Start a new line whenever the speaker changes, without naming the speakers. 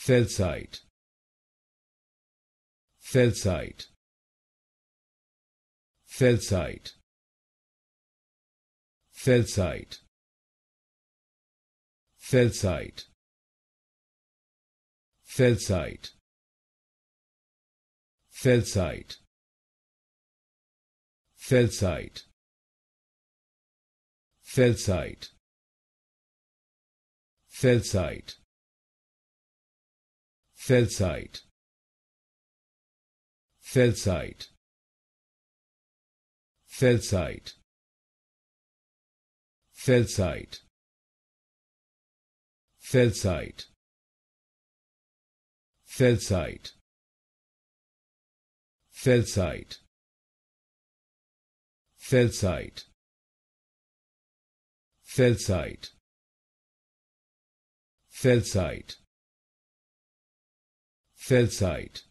felsite cell site felsite cell site felsite cell site cell site felsite Felsite. Felsite. Felsite. Felsite. Felsite. Felsite. Felsite. Felsite. Felsite. Felsite. Felsite. Felsite. Felsite. Felsite. Felsite. Felsite felsite.